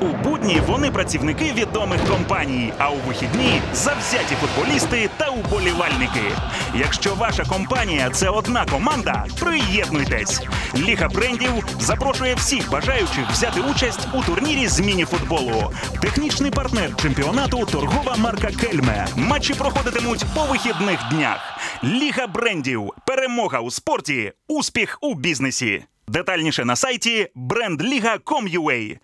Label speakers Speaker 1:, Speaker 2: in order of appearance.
Speaker 1: У будні вони працівники відомих компаній, а у вихідні завзяті футболісти та уболівальники. Якщо ваша компанія це одна команда, приєднуйтесь. Ліга брендів запрошує всіх бажаючих взяти участь у турнірі з міні-футболу. Технічний партнер чемпіонату торгова марка Кельме. Матчі проходитимуть по вихідних днях. Ліга брендів. Перемога у спорті. Успіх у бізнесі. Детальніше на сайті brandliga.com.ua